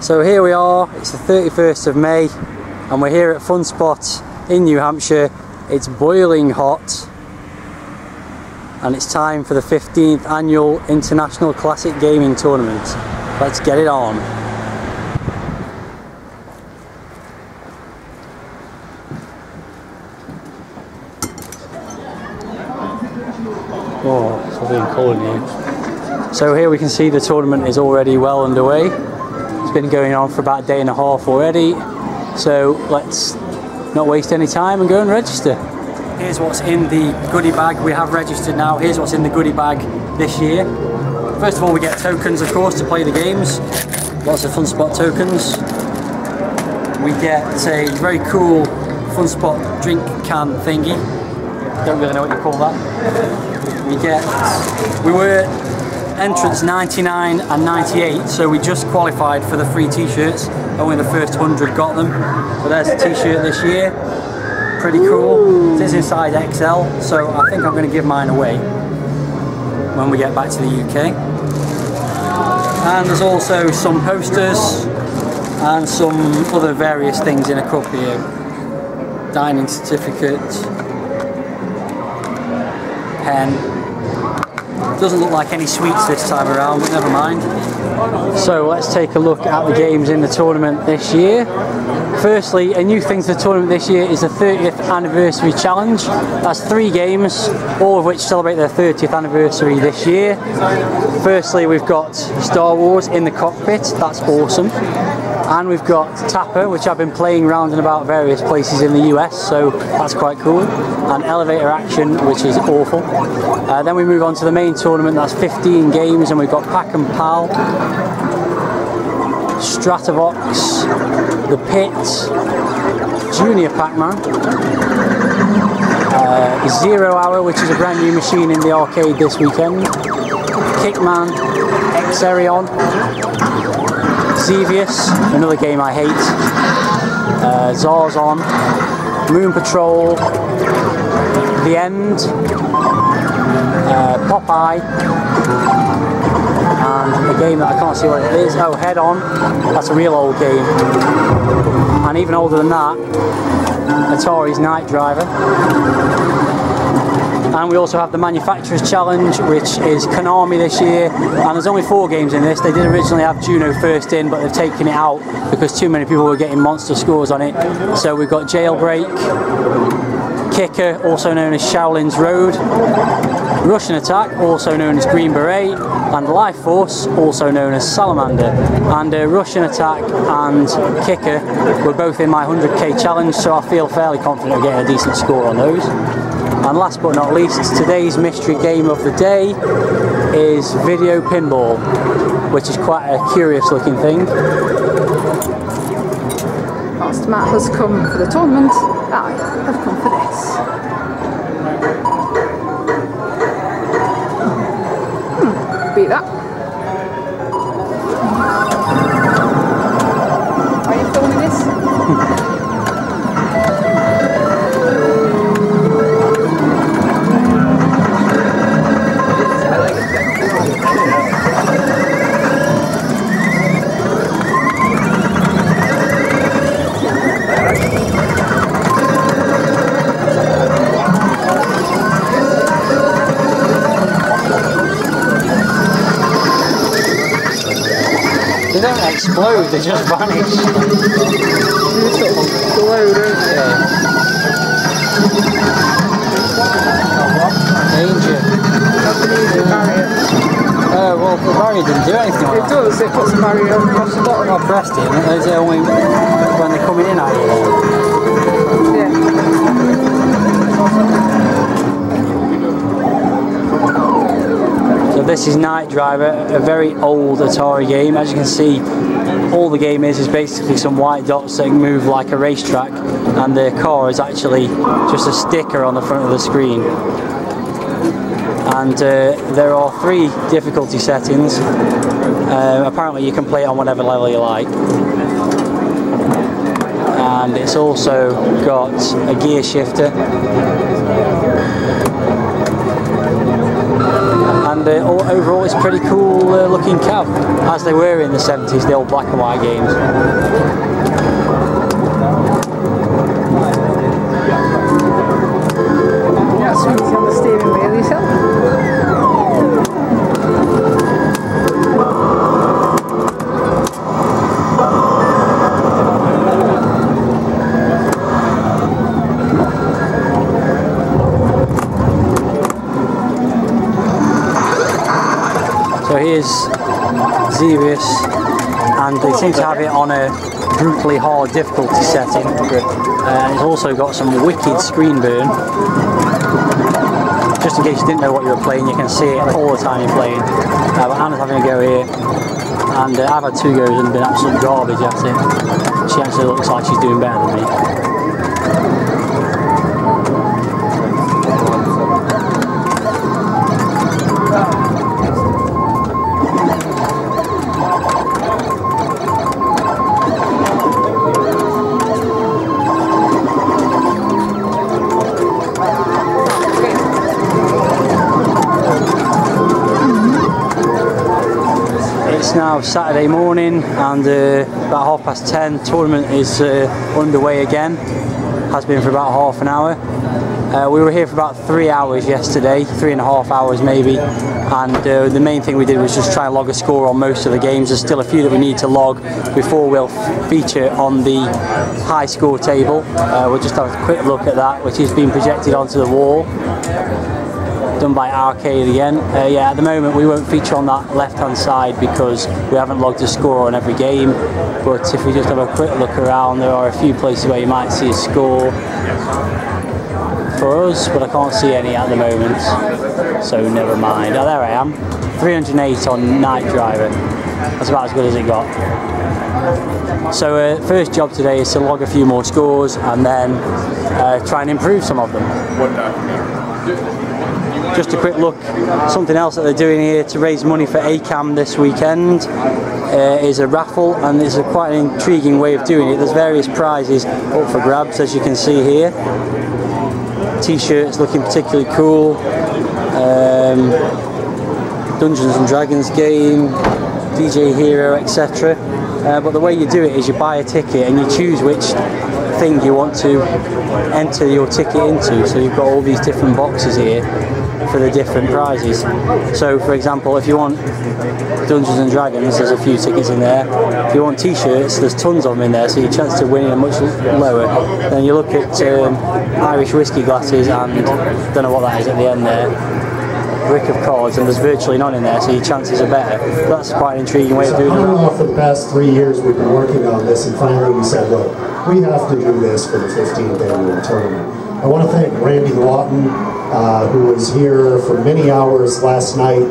So here we are, it's the 31st of May and we're here at Funspot in New Hampshire. It's boiling hot and it's time for the 15th annual International Classic Gaming Tournament. Let's get it on. In here. So here we can see the tournament is already well underway. It's been going on for about a day and a half already. So let's not waste any time and go and register. Here's what's in the goodie bag. We have registered now. Here's what's in the goodie bag this year. First of all, we get tokens, of course, to play the games. Lots of Funspot tokens. We get a very cool Funspot drink can thingy. Don't really know what you call that. We get, we were entrance 99 and 98, so we just qualified for the free t-shirts. Only the first 100 got them. So there's a t-shirt this year pretty cool. It is in size XL, so I think I'm going to give mine away when we get back to the UK. And there's also some posters and some other various things in a cup here. Dining certificate, pen. Doesn't look like any sweets this time around, but never mind. So let's take a look at the games in the tournament this year. Firstly, a new thing to the tournament this year is the 30th anniversary challenge. That's three games, all of which celebrate their 30th anniversary this year. Firstly, we've got Star Wars in the cockpit, that's awesome. And we've got Tapper, which I've been playing around and about various places in the US, so that's quite cool. And Elevator Action, which is awful. Uh, then we move on to the main tournament, that's 15 games, and we've got Pac and Pal, Stratovox, The Pit, Junior Pac-Man, uh, Zero Hour, which is a brand new machine in the arcade this weekend, Kickman, Xerion, Xevious, another game I hate, uh, Zarzon, Moon Patrol, The End, uh, Popeye, and a game that I can't see what it is. Oh, Head On. That's a real old game. And even older than that, Atari's Night Driver. And we also have the Manufacturers Challenge, which is Konami this year. And there's only four games in this. They did originally have Juno first in, but they've taken it out because too many people were getting monster scores on it. So we've got Jailbreak, Kicker, also known as Shaolin's Road, Russian Attack, also known as Green Beret, and Life Force, also known as Salamander. And uh, Russian Attack and Kicker were both in my 100k challenge, so I feel fairly confident of getting a decent score on those. And last but not least, today's mystery game of the day is Video Pinball, which is quite a curious looking thing. Whilst Matt has come for the tournament, I have come for this. Explode, they just vanish. Glow, don't they? Danger. Oh, well, the barrier didn't do anything like It that. does, it puts a barrier across the bottom. I pressed it, and it's only when they're coming in at you. This is Night Driver, a very old Atari game. As you can see, all the game is is basically some white dots that move like a racetrack, and the car is actually just a sticker on the front of the screen. And uh, there are three difficulty settings. Uh, apparently, you can play it on whatever level you like. And it's also got a gear shifter and uh, overall it's pretty cool uh, looking cab, as they were in the 70s, the old black and white games. Here's Xevious, and they seem to have it on a brutally hard difficulty setting. Uh, it's also got some wicked screen burn. Just in case you didn't know what you were playing, you can see it all the time you're playing. Uh, but Anna's having a go here, and uh, I've had two goes and been absolute garbage at it. She actually looks like she's doing better than me. Saturday morning and uh, about half past ten. Tournament is uh, underway again. Has been for about half an hour. Uh, we were here for about three hours yesterday, three and a half hours maybe. And uh, the main thing we did was just try and log a score on most of the games. There's still a few that we need to log before we'll feature on the high score table. Uh, we'll just have a quick look at that, which is being projected onto the wall done by Aurcade again. Uh, yeah, at the moment we won't feature on that left hand side because we haven't logged a score on every game. But if we just have a quick look around, there are a few places where you might see a score for us, but I can't see any at the moment. So never mind. Oh, there I am. 308 on Night Driver. That's about as good as it got. So uh, first job today is to log a few more scores and then uh, try and improve some of them. Just a quick look, something else that they're doing here to raise money for ACAM this weekend uh, is a raffle and it's a quite an intriguing way of doing it. There's various prizes up for grabs as you can see here. T-shirts looking particularly cool. Um, Dungeons and Dragons game, DJ Hero, etc. Uh, but the way you do it is you buy a ticket and you choose which thing you want to enter your ticket into. So you've got all these different boxes here for the different prizes. So, for example, if you want Dungeons and Dragons, there's a few tickets in there. If you want T-shirts, there's tons of them in there, so your chance to win are much lower. Then you look at um, Irish whiskey glasses, and don't know what that is at the end there brick of cards and there's virtually none in there so your chances are better. That's quite an intriguing way of doing it. for the past three years we've been working on this, and finally we said, look, we have to do this for the 15th annual tournament. I want to thank Randy Lawton, uh, who was here for many hours last night,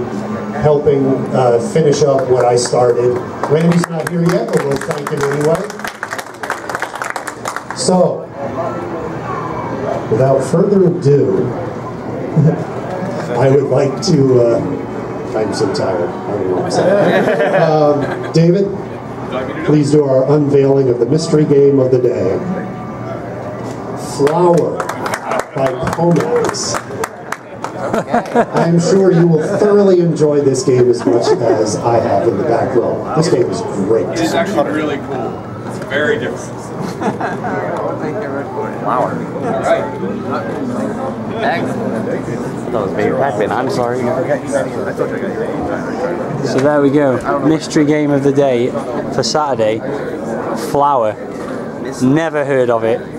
helping uh, finish up what I started. Randy's not here yet, but we'll thank him anyway. So, without further ado, I would like to. Uh, I'm so tired. Um, David, please do our unveiling of the mystery game of the day. Flower by Komax. I'm sure you will thoroughly enjoy this game as much as I have in the back row. This game is great. It's actually really cool. It's very different. Flower. That was baby Pac-Man. I'm sorry. So there we go. Mystery game of the day for Saturday. Flower. Never heard of it.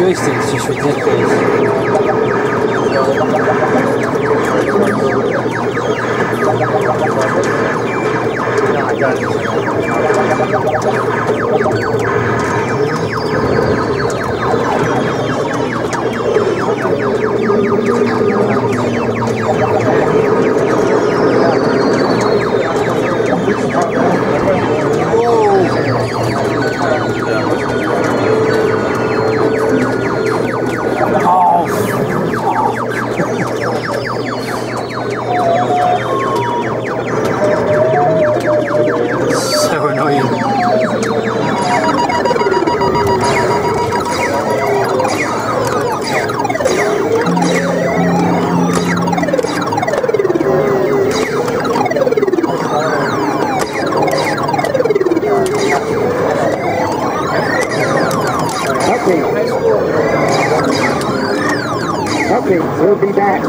Oh, joystick's just ridiculous. So Okay, we'll be back.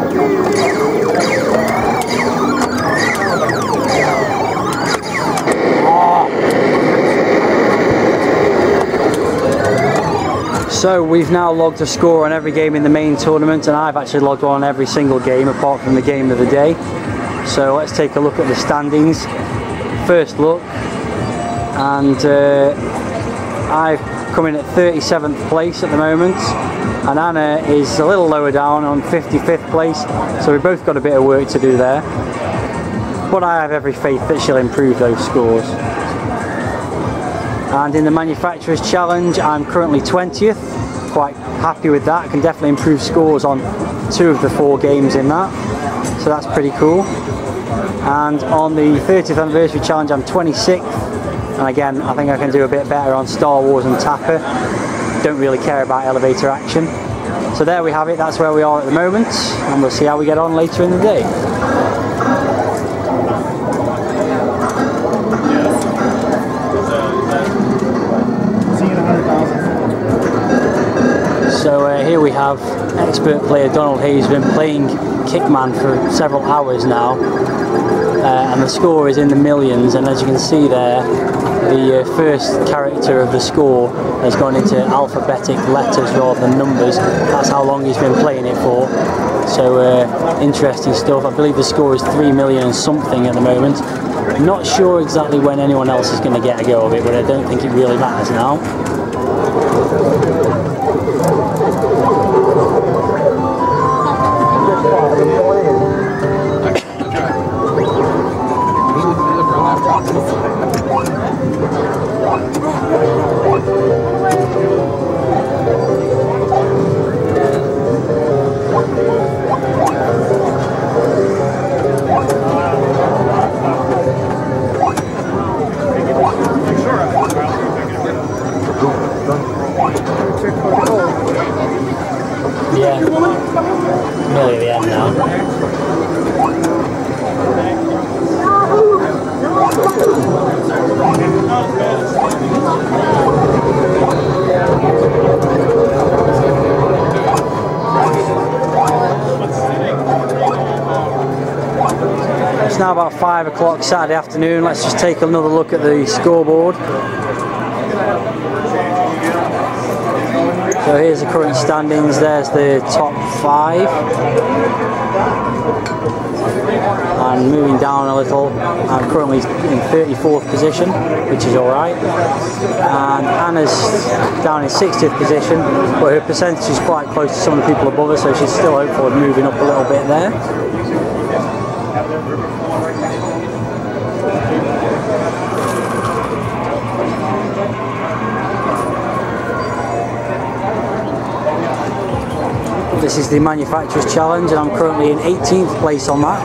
So we've now logged a score on every game in the main tournament, and I've actually logged one on every single game apart from the game of the day. So let's take a look at the standings. First look, and uh, I've come in at 37th place at the moment, and Anna is a little lower down on 55th place. So we've both got a bit of work to do there, but I have every faith that she'll improve those scores. And in the Manufacturers Challenge, I'm currently 20th. Quite happy with that. I can definitely improve scores on two of the four games in that. So that's pretty cool. And on the 30th Anniversary Challenge, I'm 26th. And again, I think I can do a bit better on Star Wars and Tapper. Don't really care about elevator action. So there we have it. That's where we are at the moment. And we'll see how we get on later in the day. So uh, here we have expert player Donald Hayes been playing Kickman for several hours now, uh, and the score is in the millions. And as you can see there, the uh, first character of the score has gone into alphabetic letters rather than numbers. That's how long he's been playing it for. So uh, interesting stuff. I believe the score is three million something at the moment. Not sure exactly when anyone else is going to get a go of it, but I don't think it really matters now. Yeah. End now. It's now about five o'clock Saturday afternoon. Let's just take another look at the scoreboard. So here's the current standings. There's the top five. And moving down a little, I'm currently in 34th position, which is alright. And Anna's down in 60th position, but her percentage is quite close to some of the people above her, so she's still hopeful of moving up a little bit there. This is the Manufacturers Challenge and I'm currently in 18th place on that.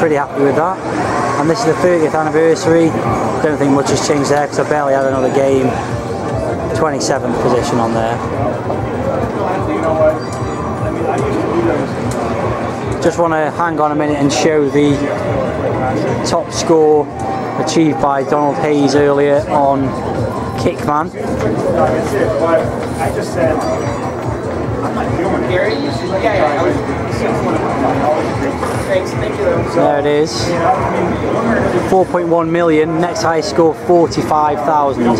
Pretty happy with that. And this is the 30th anniversary. Don't think much has changed there because I barely had another game. 27th position on there. Just want to hang on a minute and show the top score achieved by Donald Hayes earlier on Kickman. There it is. 4.1 million. Next highest score 45,000.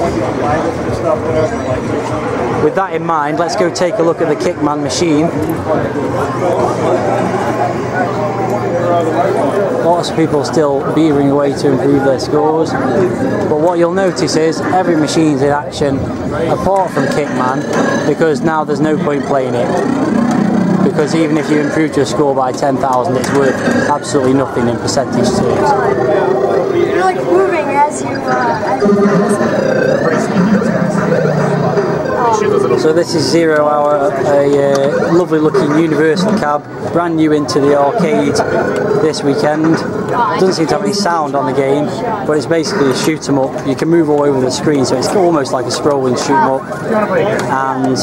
With that in mind, let's go take a look at the Kickman machine. Lots of people still beavering away to improve their scores. But what you'll notice is every machine's in action apart from Kickman because now there's no point playing it because even if you improved your score by 10,000 it's worth absolutely nothing in percentage terms. You're like moving as you. Uh, So this is Zero Hour, a uh, lovely looking universal cab, brand new into the arcade this weekend. Doesn't seem to have any sound on the game, but it's basically a shoot 'em up. You can move all over the screen, so it's almost like a scrolling shoot 'em up. And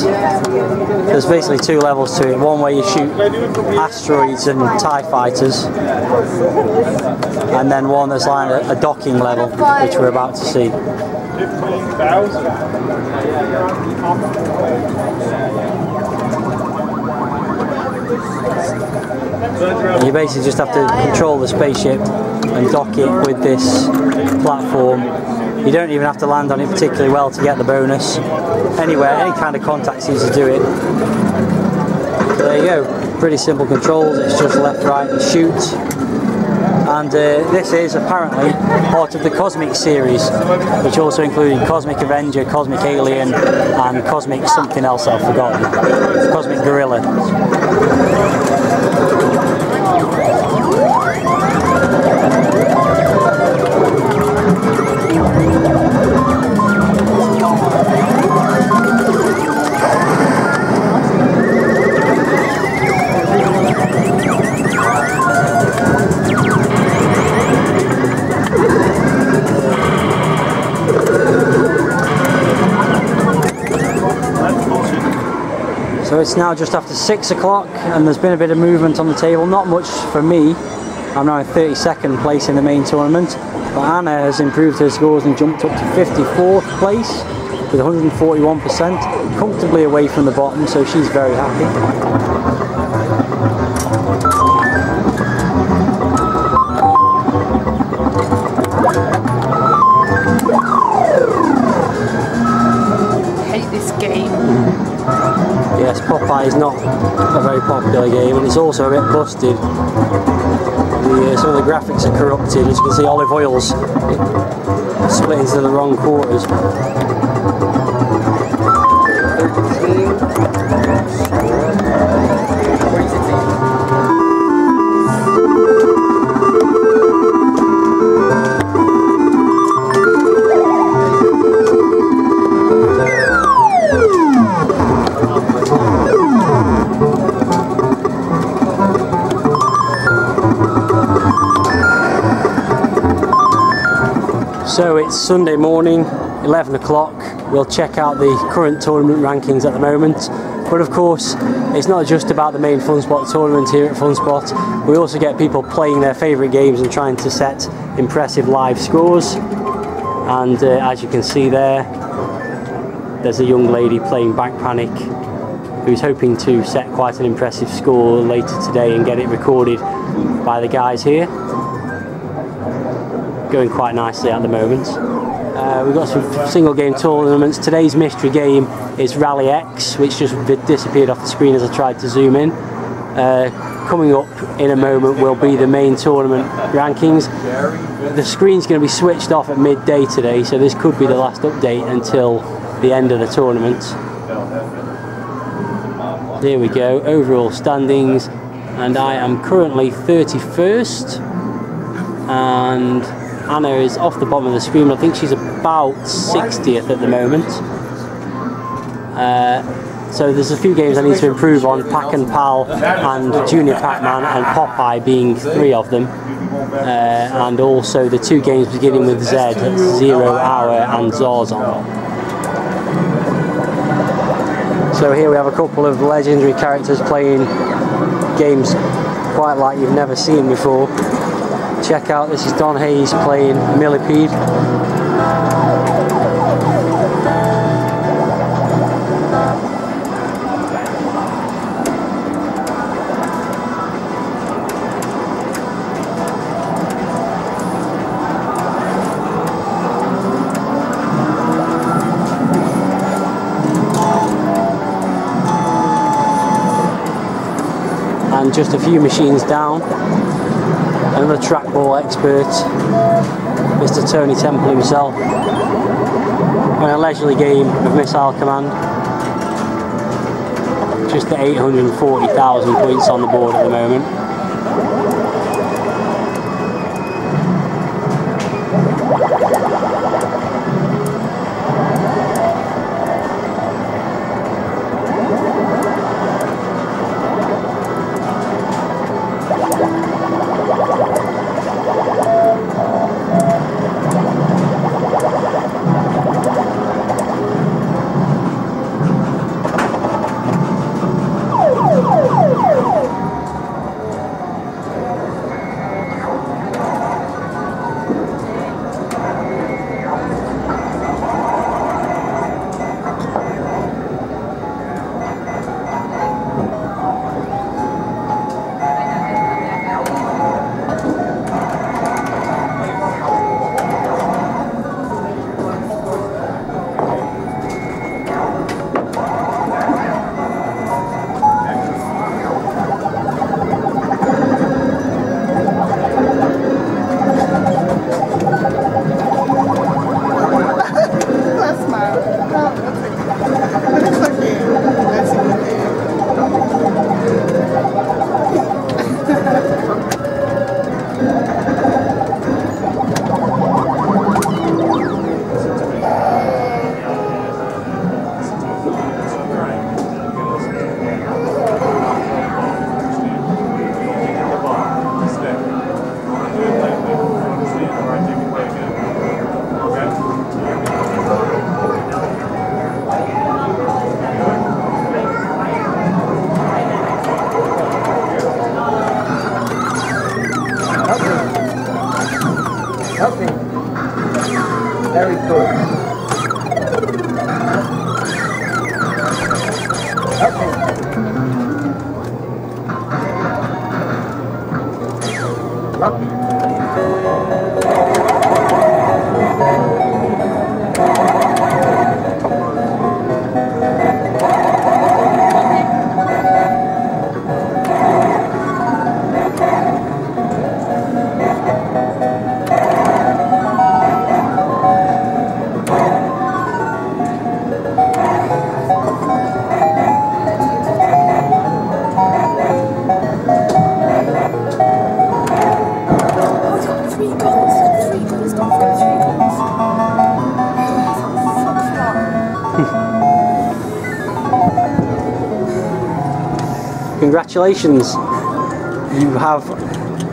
there's basically two levels to it. One where you shoot asteroids and TIE fighters, and then one that's like a, a docking level, which we're about to see. You basically just have to control the spaceship and dock it with this platform. You don't even have to land on it particularly well to get the bonus. Anywhere, any kind of contact seems to do it. There you go, pretty simple controls, it's just left, right and shoot. And uh, this is apparently part of the Cosmic series, which also included Cosmic Avenger, Cosmic Alien and Cosmic something else I've forgotten. Cosmic Gorilla. It's now just after six o'clock and there's been a bit of movement on the table, not much for me. I'm now in 32nd place in the main tournament, but Anna has improved her scores and jumped up to 54th place with 141%, comfortably away from the bottom, so she's very happy. Very popular game and it's also a bit busted. The, uh, some of the graphics are corrupted, as you can see Olive Oyl's split into the wrong quarters. Sunday morning, 11 o'clock. We'll check out the current tournament rankings at the moment. But of course, it's not just about the main FunSpot tournament here at FunSpot. We also get people playing their favourite games and trying to set impressive live scores. And uh, as you can see there, there's a young lady playing Bank Panic who's hoping to set quite an impressive score later today and get it recorded by the guys here going quite nicely at the moment. Uh, we've got some single game tournaments. Today's mystery game is Rally X, which just disappeared off the screen as I tried to zoom in. Uh, coming up in a moment will be the main tournament rankings. The screen's going to be switched off at midday today, so this could be the last update until the end of the tournament. There we go, overall standings, and I am currently 31st, and Anna is off the bottom of the screen. I think she's about 60th at the moment. Uh, so there's a few games I need to improve on, Pac and Pal and Junior Pac-Man and Popeye being three of them. Uh, and also the two games beginning with Z, Zero Hour and Zarzon. So here we have a couple of legendary characters playing games quite like you've never seen before. Check out, this is Don Hayes playing Millipede. and just a few machines down, another trackball expert, Mr. Tony Temple himself, and a leisurely game of Missile Command. Just at 840,000 points on the board at the moment. Congratulations, you have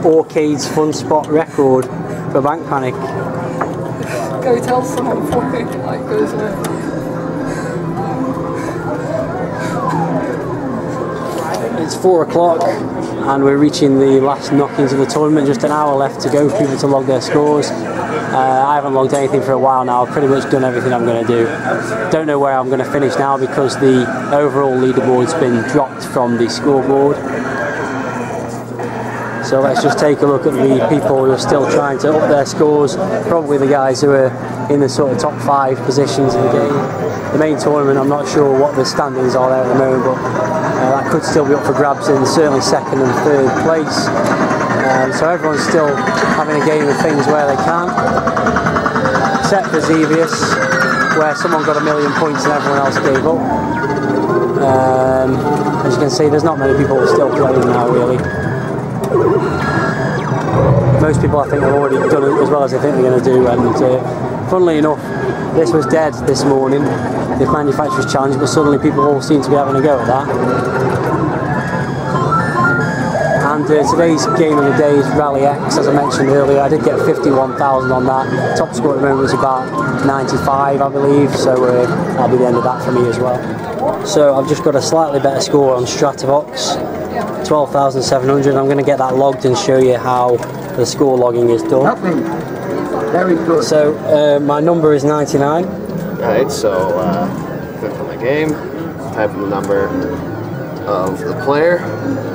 Aurcade's Fun Spot record for Bank Panic. Go tell someone for me. Like goes away. It's four o'clock and we're reaching the last knockings of the tournament. Just an hour left to go for people to log their scores. Uh, I haven't logged anything for a while now. I've pretty much done everything I'm going to do. Don't know where I'm going to finish now because the overall leaderboard's been dropped from the scoreboard. So let's just take a look at the people who are still trying to up their scores. Probably the guys who are in the sort of top five positions in the game. The main tournament, I'm not sure what the standings are there at the moment, but uh, that could still be up for grabs in certainly second and third place. Um, so everyone's still having a game of things where they can, except for Xevious, where someone got a million points and everyone else gave up. Um, as you can see, there's not many people still playing now, really. Most people, I think, have already done it as well as they think they're going to do. And uh, funnily enough, this was dead this morning, the manufacturer's challenge, but suddenly people all seem to be having a go at that. And uh, today's game of the day is Rally X, as I mentioned earlier. I did get 51,000 on that. Top score at the moment was about 95, I believe, so uh, that'll be the end of that for me as well. So I've just got a slightly better score on Stratovox, 12,700. I'm going to get that logged and show you how the score logging is done. Nothing. Very good. So uh, my number is 99. Alright, so uh, click on the game, type in the number of the player,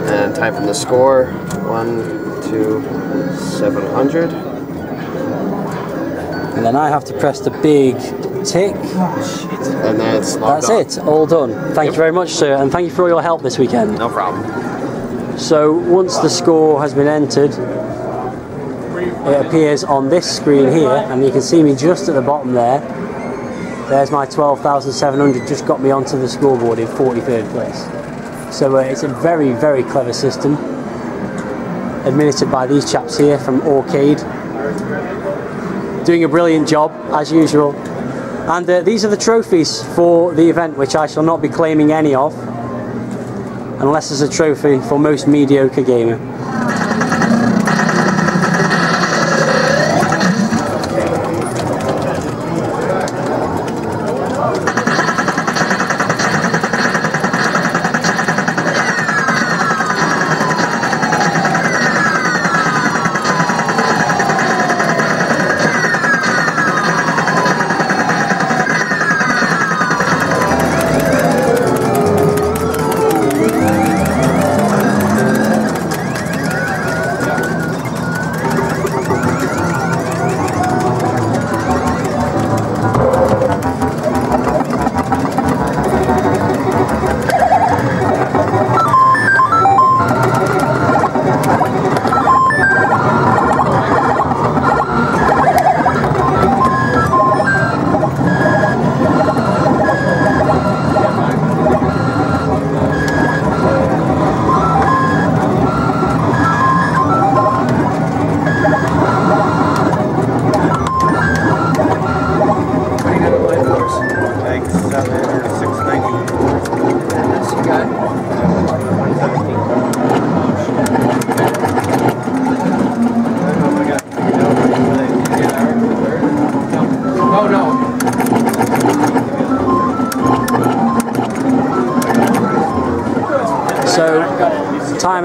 and type in the score one, two, seven hundred. And then I have to press the big tick. And that's logged That's on. it, all done. Thank you very much, sir, and thank you for all your help this weekend. No problem. So once the score has been entered, it appears on this screen here, and you can see me just at the bottom there. There's my 12,700, just got me onto the scoreboard in 43rd place. So uh, it's a very, very clever system, administered by these chaps here from Aurcade. Doing a brilliant job, as usual. And uh, these are the trophies for the event, which I shall not be claiming any of unless there's a trophy for most mediocre gamer.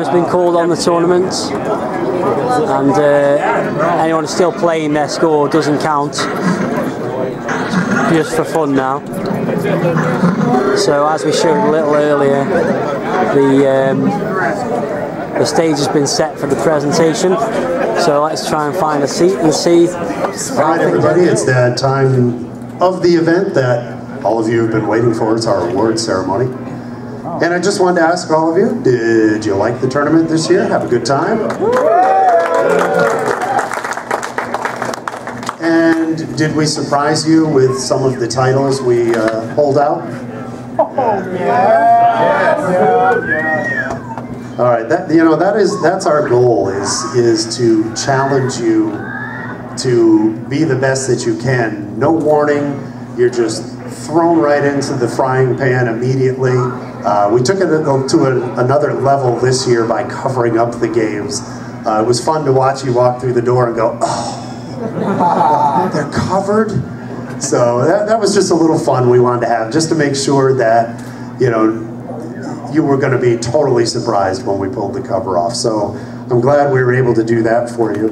Has been called on the tournament, and uh, anyone still playing their score doesn't count. Just for fun now. So, as we showed a little earlier, the um, the stage has been set for the presentation. So let's try and find a seat and see. All right, everybody, it's that time of the event that all of you have been waiting for. It's our award ceremony. And I just wanted to ask all of you, did you like the tournament this year? Have a good time? And did we surprise you with some of the titles we uh, pulled out? All right, that you know that is that's our goal is is to challenge you to be the best that you can. No warning, you're just thrown right into the frying pan immediately. Uh, we took it to a, another level this year by covering up the games. Uh, it was fun to watch you walk through the door and go, oh, they're covered. So that, that was just a little fun we wanted to have, just to make sure that, you know, you were going to be totally surprised when we pulled the cover off. So I'm glad we were able to do that for you.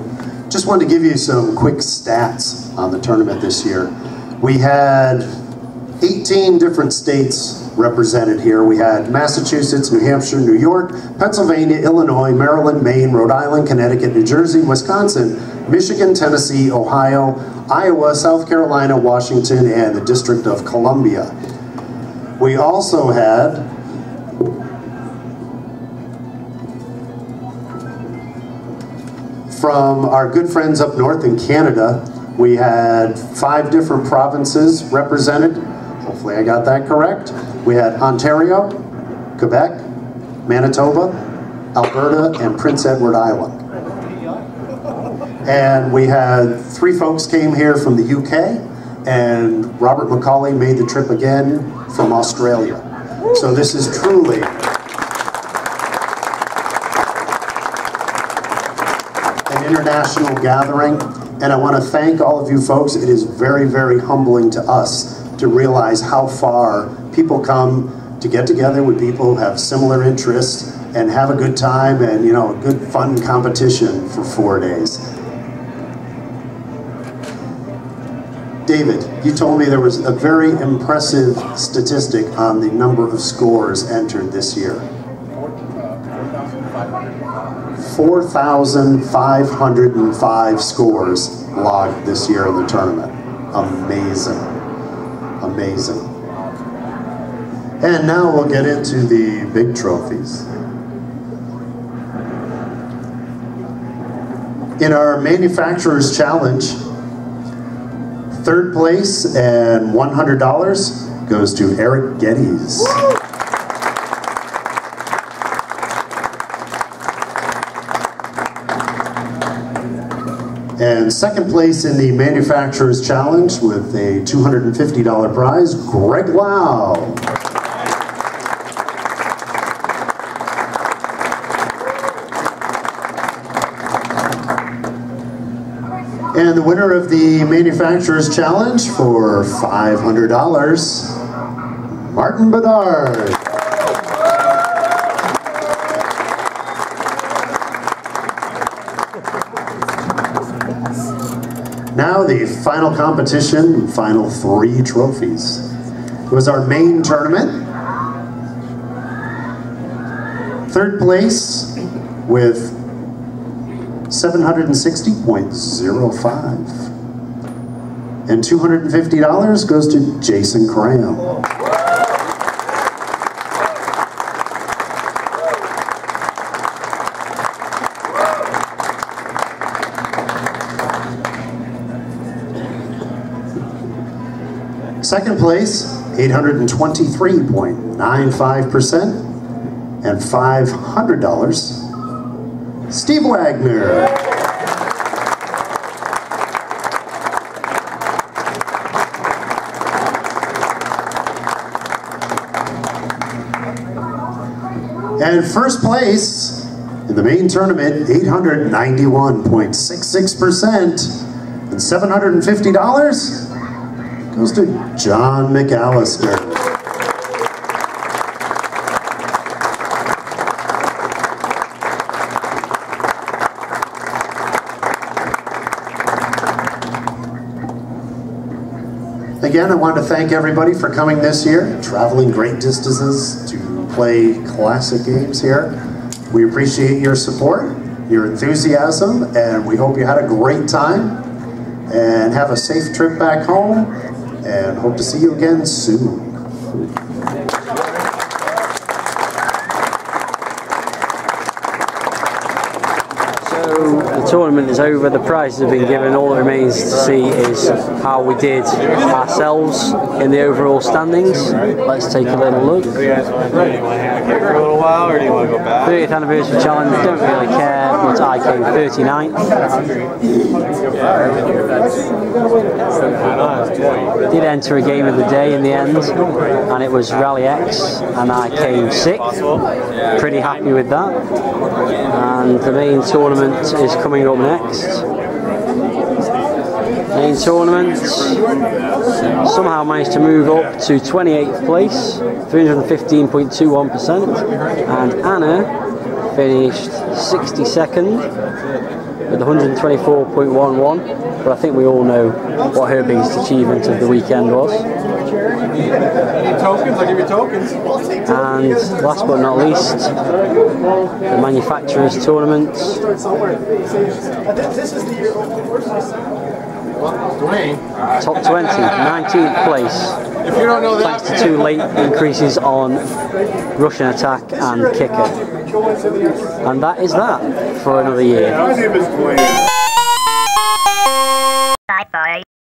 Just wanted to give you some quick stats on the tournament this year. We had 18 different states represented here. We had Massachusetts, New Hampshire, New York, Pennsylvania, Illinois, Maryland, Maine, Rhode Island, Connecticut, New Jersey, Wisconsin, Michigan, Tennessee, Ohio, Iowa, South Carolina, Washington, and the District of Columbia. We also had from our good friends up north in Canada, we had five different provinces represented. Hopefully I got that correct. We had Ontario, Quebec, Manitoba, Alberta, and Prince Edward Island. And we had three folks came here from the UK, and Robert McCauley made the trip again from Australia. So this is truly an international gathering, and I want to thank all of you folks. It is very, very humbling to us to realize how far people come to get together with people who have similar interests and have a good time and, you know, a good fun competition for four days. David, you told me there was a very impressive statistic on the number of scores entered this year. 4,505 scores logged this year in the tournament. Amazing. Amazing. And now we'll get into the big trophies. In our Manufacturers Challenge, third place and $100 goes to Eric Geddes. Second place in the Manufacturers Challenge with a $250 prize, Greg Lau. And the winner of the Manufacturers Challenge for $500, Martin Bedard. Now the final competition, final three trophies. It was our main tournament. Third place with 760.05. And $250 goes to Jason Cram. Second place, 823.95%, and $500, Steve Wagner. And first place in the main tournament, 891.66%, and $750 goes to John McAllister. Again, I want to thank everybody for coming this year, traveling great distances to play classic games here. We appreciate your support, your enthusiasm, and we hope you had a great time and have a safe trip back home and hope to see you again soon. So the tournament is over, the prizes have been given, all that remains to see is how we did ourselves in the overall standings. Let's take a little look. For a little while, or do you want to go back? 30th anniversary challenge, don't really care, but I came 39th. Did enter a game of the day in the end, and it was Rally X, and I came sixth. Pretty happy with that. And the main tournament is coming up next. Main tournament somehow managed to move up to 28th place, 315.21%, and Anna finished 62nd with 124.11. But I think we all know what her biggest achievement of the weekend was. And last but not least, the manufacturers tournament. Dwayne, Top 20, 19th place. if you don't know that, Thanks to two late increases on Rush'n Attack and kicker. And that is that for another year. my name is Dwayne. Bye bye.